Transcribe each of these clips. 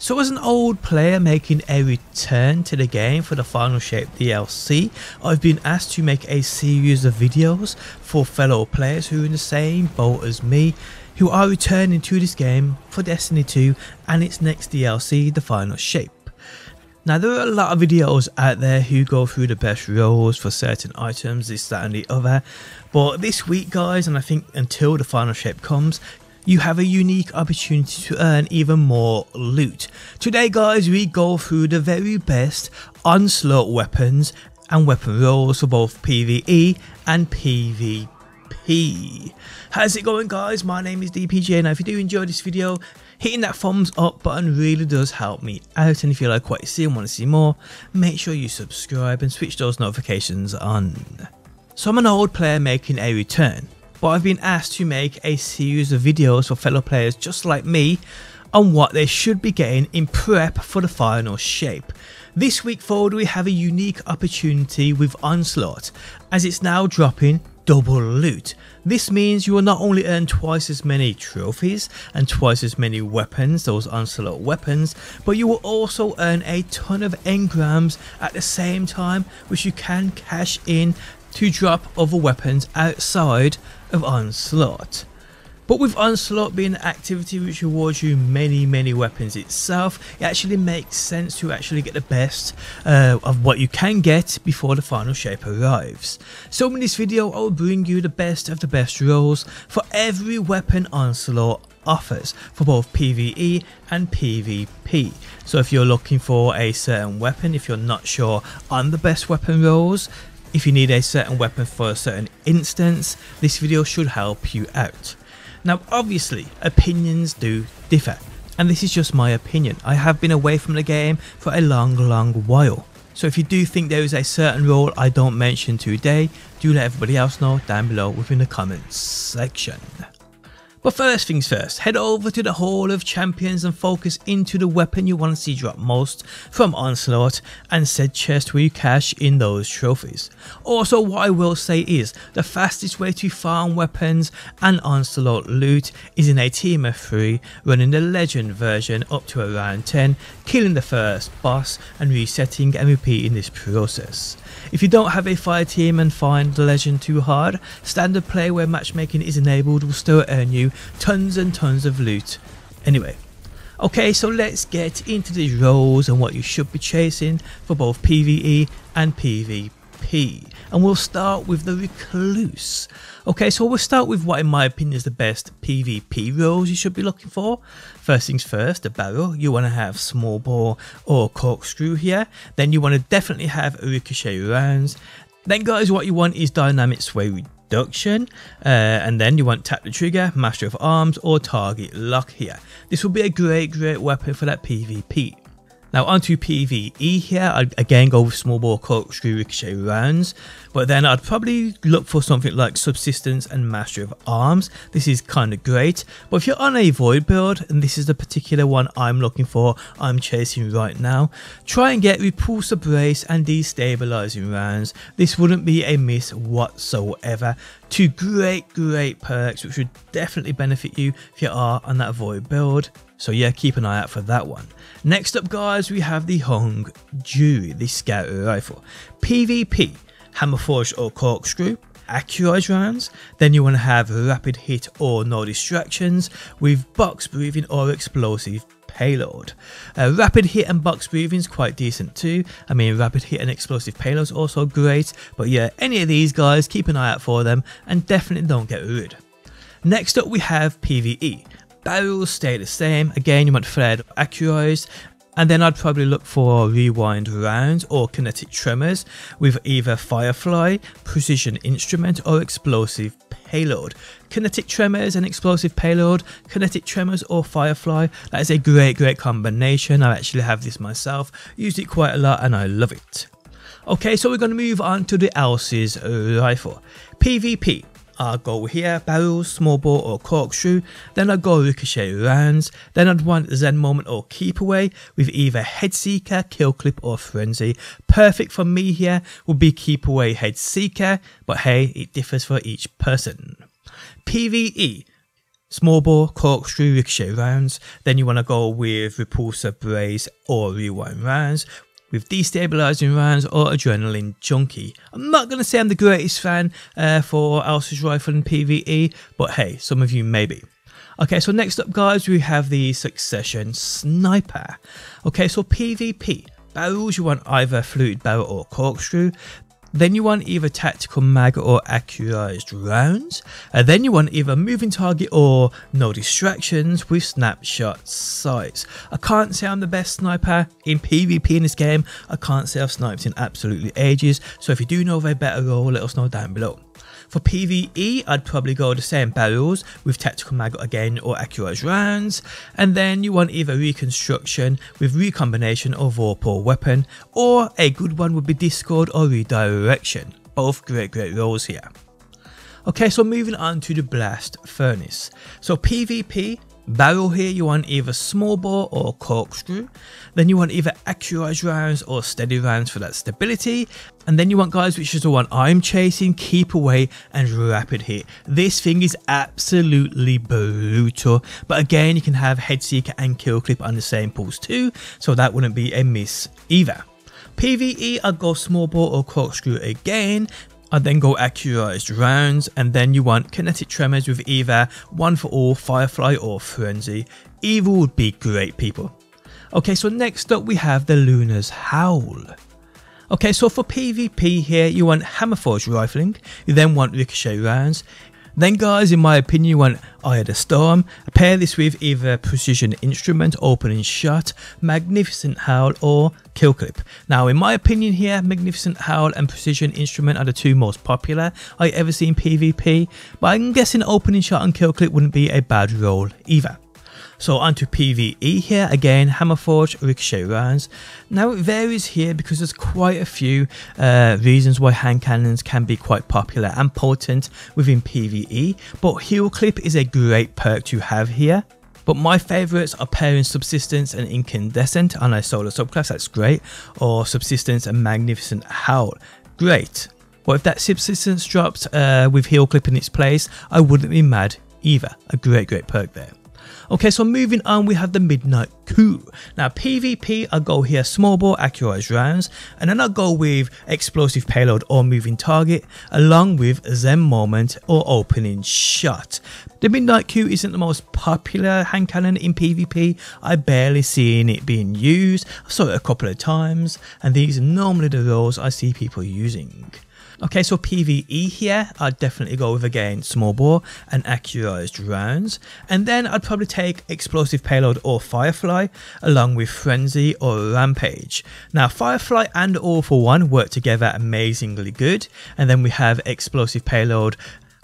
So as an old player making a return to the game for the Final Shape DLC, I've been asked to make a series of videos for fellow players who are in the same boat as me, who are returning to this game for Destiny 2 and its next DLC, the Final Shape. Now there are a lot of videos out there who go through the best roles for certain items, this, that and the other, but this week guys, and I think until the Final Shape comes, you have a unique opportunity to earn even more loot. Today guys we go through the very best onslaught weapons and weapon rolls for both PvE and PvP. How's it going guys? My name is DPJ and if you do enjoy this video, hitting that thumbs up button really does help me out and if you like what you see and want to see more, make sure you subscribe and switch those notifications on. So I'm an old player making a return but I've been asked to make a series of videos for fellow players just like me on what they should be getting in prep for the final shape. This week forward we have a unique opportunity with Onslaught as it's now dropping double loot. This means you will not only earn twice as many trophies and twice as many weapons, those Onslaught weapons, but you will also earn a ton of engrams at the same time which you can cash in to drop other weapons outside of Onslaught. But with Onslaught being an activity which rewards you many many weapons itself, it actually makes sense to actually get the best uh, of what you can get before the final shape arrives. So in this video I will bring you the best of the best rolls for every weapon Onslaught offers for both PvE and PvP. So if you're looking for a certain weapon, if you're not sure on the best weapon rolls, if you need a certain weapon for a certain instance, this video should help you out. Now obviously, opinions do differ, and this is just my opinion. I have been away from the game for a long long while. So if you do think there is a certain role I don't mention today, do let everybody else know down below within the comments section. But first things first, head over to the Hall of Champions and focus into the weapon you want to see drop most from Onslaught and said chest where you cash in those trophies. Also what I will say is, the fastest way to farm weapons and Onslaught loot is in a team of 3 running the legend version up to around 10, killing the first boss and resetting and repeating this process. If you don't have a fire team and find the legend too hard, standard play where matchmaking is enabled will still earn you tons and tons of loot. Anyway, okay so let's get into the roles and what you should be chasing for both PvE and PvP. And we'll start with the Recluse. Okay, so we'll start with what in my opinion is the best PvP roles you should be looking for. First things first, the barrel. You want to have small bore or corkscrew here. Then you want to definitely have ricochet rounds. Then guys, what you want is dynamic sway reduction uh, and then you want tap the trigger master of arms or target lock here this will be a great great weapon for that pvp now onto PvE here, I'd again go with small bore corkscrew ricochet rounds, but then I'd probably look for something like subsistence and mastery of arms. This is kind of great, but if you're on a void build, and this is the particular one I'm looking for, I'm chasing right now, try and get repulsor brace and destabilizing rounds. This wouldn't be a miss whatsoever. Two great great perks which would definitely benefit you if you are on that void build. So yeah, keep an eye out for that one. Next up guys, we have the Hung Jury, the Scout Rifle. PvP, Hammerforge or Corkscrew, accurate rounds, then you want to have rapid hit or no distractions with box breathing or explosive payload. Uh, rapid hit and box breathing is quite decent too. I mean rapid hit and explosive payload is also great, but yeah, any of these guys, keep an eye out for them and definitely don't get rid. Next up we have PvE barrels stay the same. Again, you want flared accurized and then I'd probably look for rewind rounds or kinetic tremors with either firefly, precision instrument or explosive payload. Kinetic tremors and explosive payload, kinetic tremors or firefly, that is a great great combination. I actually have this myself, used it quite a lot and I love it. Okay, so we're going to move on to the Elsie's rifle. PvP. I'll go here, barrels, small bore or corkscrew, then I'll go ricochet rounds, then I'd want zen moment or keep away with either head seeker, kill clip or frenzy. Perfect for me here would be keep away head seeker, but hey, it differs for each person. PvE, small bore, corkscrew, ricochet rounds. Then you want to go with repulsor, brace, or rewind rounds. With destabilizing rounds or adrenaline junkie. I'm not going to say I'm the greatest fan uh, for Elsie's rifle in PvE, but hey, some of you may be. Okay, so next up, guys, we have the Succession Sniper. Okay, so PvP. Barrels, you want either fluted barrel or corkscrew. Then you want either tactical mag or accurized rounds. And then you want either moving target or no distractions with snapshot sights. I can't say I'm the best sniper in PvP in this game. I can't say I've sniped in absolutely ages. So if you do know of a better role, let us know down below. For PvE, I'd probably go the same barrels with tactical mag again or accurized rounds, and then you want either reconstruction with recombination or vorpal weapon, or a good one would be discord or redirection. Both great great roles here. Okay, so moving on to the blast furnace. So PvP, Barrel here you want either small bore or corkscrew, then you want either accurized rounds or steady rounds for that stability, and then you want guys which is the one I'm chasing, keep away and rapid hit. This thing is absolutely brutal, but again you can have head seeker and kill clip on the same pulse too, so that wouldn't be a miss either. PvE, I'll go small bore or corkscrew again, I then go accurized rounds and then you want kinetic tremors with either one for all, firefly or frenzy. Either would be great people. Okay so next up we have the Luna's Howl. Okay so for PvP here you want Hammerforge rifling, you then want ricochet rounds, then guys, in my opinion, you want Eye oh, of the Storm. Pair this with either Precision Instrument, Opening Shot, Magnificent Howl or Kill Clip. Now in my opinion here, Magnificent Howl and Precision Instrument are the two most popular I ever seen PvP, but I'm guessing Opening Shot and Kill Clip wouldn't be a bad role either. So onto PvE here, again Hammerforge Ricochet rounds. Now it varies here because there's quite a few uh, reasons why hand cannons can be quite popular and potent within PvE, but Heal Clip is a great perk to have here. But my favourites are pairing Subsistence and Incandescent on a solo subclass, that's great, or Subsistence and Magnificent Howl, great. But if that Subsistence drops uh, with Heal Clip in its place, I wouldn't be mad either, a great great perk there. Okay, so moving on, we have the Midnight Coup. Now, PvP, I'll go here small bore accurized rounds, and then I'll go with explosive payload or moving target, along with Zen moment or opening shot. The Midnight Coup isn't the most popular hand cannon in PvP. I barely seen it being used. I saw it a couple of times, and these are normally the roles I see people using. Okay, so PvE here, I'd definitely go with again small bore and accurized rounds. And then I'd probably take explosive payload or firefly along with frenzy or rampage. Now firefly and all for one work together amazingly good. And then we have explosive payload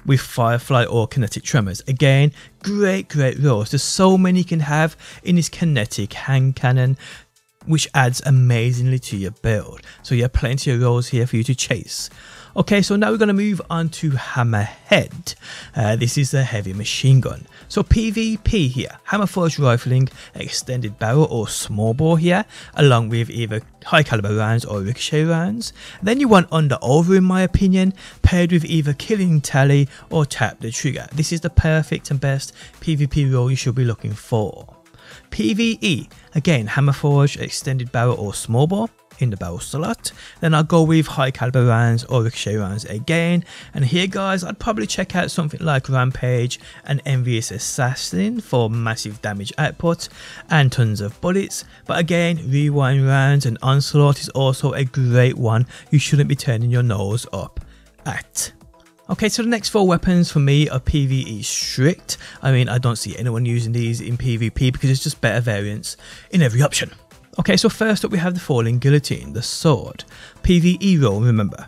with Firefly or Kinetic Tremors. Again, great, great rolls. There's so many you can have in this kinetic hand cannon, which adds amazingly to your build. So you have plenty of rolls here for you to chase. Okay, so now we're going to move on to Hammerhead. Uh, this is a heavy machine gun. So PvP here, Hammerforge rifling, extended barrel or small bore here, along with either high caliber rounds or ricochet rounds. Then you want under over in my opinion, paired with either killing tally or tap the trigger. This is the perfect and best PvP role you should be looking for. PvE, again Hammerforge, extended barrel or small bore in the barrel slot. Then I'll go with high caliber rounds or ricochet rounds again. And here guys, I'd probably check out something like Rampage and Envious Assassin for massive damage output and tons of bullets. But again, rewind rounds and onslaught is also a great one you shouldn't be turning your nose up at. Okay, so the next four weapons for me are PvE strict. I mean, I don't see anyone using these in PvP because it's just better variants in every option. Okay, so first up we have the Falling Guillotine, the sword. PvE role, remember.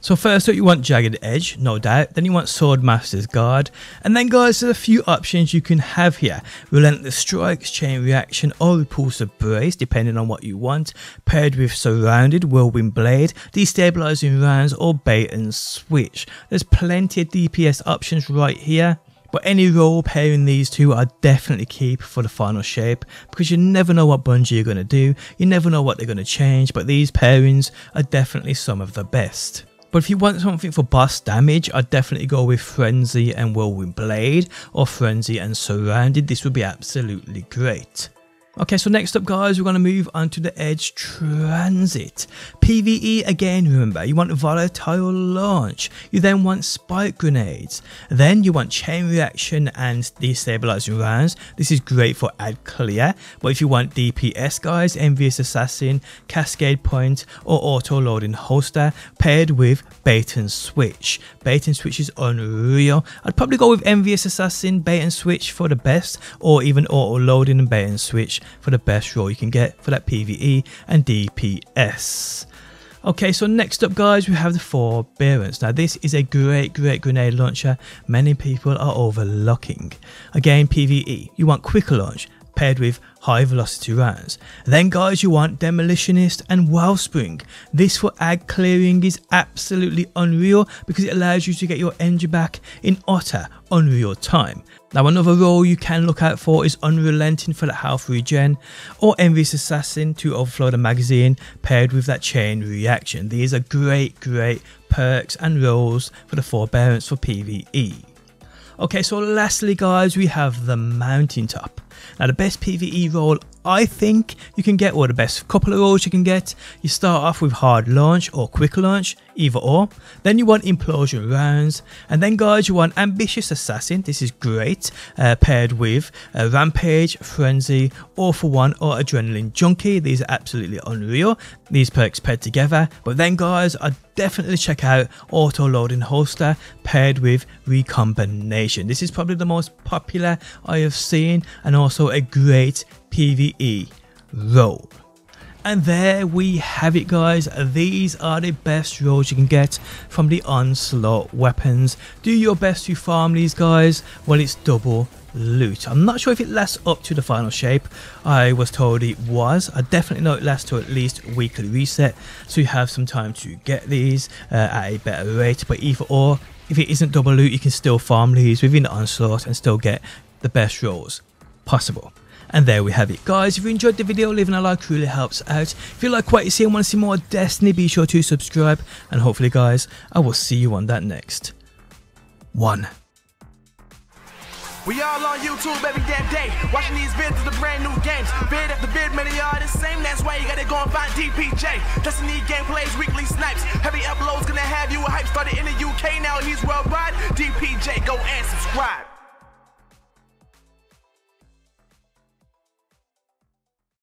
So first up you want Jagged Edge, no doubt, then you want Sword Master's Guard, and then guys there's a few options you can have here. Relentless Strikes, Chain Reaction or Repulsor Brace depending on what you want, paired with Surrounded, Whirlwind Blade, Destabilizing Rounds or Bait and Switch. There's plenty of DPS options right here. But any role pairing these two I definitely keep for the final shape because you never know what Bungie are going to do, you never know what they're going to change, but these pairings are definitely some of the best. But if you want something for boss damage, I'd definitely go with Frenzy and Whirlwind Blade or Frenzy and Surrounded. This would be absolutely great. Okay, so next up guys, we're going to move on to the Edge Transit. PvE again, remember, you want volatile launch, you then want spike grenades, then you want chain reaction and destabilizing rounds. This is great for ad clear, but if you want DPS guys, Envious Assassin, Cascade Point or auto loading holster paired with bait and switch. Bait and switch is unreal. I'd probably go with Envious Assassin, bait and switch for the best or even auto loading and bait and switch for the best roll you can get for that PvE and DPS. Okay, so next up guys, we have the Forbearance. Now this is a great, great grenade launcher many people are overlooking. Again, PvE, you want quicker launch paired with high velocity rounds. Then guys, you want Demolitionist and Wellspring. This for ag clearing is absolutely unreal because it allows you to get your engine back in utter unreal time. Now another role you can look out for is Unrelenting for the health regen or Envious Assassin to overflow the magazine paired with that chain reaction. These are great great perks and roles for the forbearance for PvE. Okay so lastly guys we have the mountaintop. Now the best PvE role I think you can get or the best couple of rolls you can get. You start off with hard launch or quick launch, either or. Then you want implosion rounds, and then guys you want envious assassin. This is great, uh, paired with uh, rampage, frenzy, all for one or adrenaline junkie. These are absolutely unreal. These perks paired together. But then guys, I definitely check out auto loading holster paired with recombination. This is probably the most popular I have seen and also a great PvE role. And there we have it guys, these are the best rolls you can get from the Onslaught weapons. Do your best to farm these guys, well it's double loot. I'm not sure if it lasts up to the final shape, I was told it was. I definitely know it lasts to at least weekly reset, so you have some time to get these uh, at a better rate, but either or, if it isn't double loot you can still farm these within the Onslaught and still get the best rolls possible. And there we have it guys, if you enjoyed the video leaving a like really helps out. If you like what you see and want to see more Destiny be sure to subscribe and hopefully guys I will see you on that next one. We all on YouTube every damn day, watching these vids of the brand new games. After many are the same. That's why you gotta go and find DPJ. Destiny gameplays, weekly snipes. Heavy uploads gonna have you a hype. Started in the UK, now he's worldwide. DPJ, go and subscribe.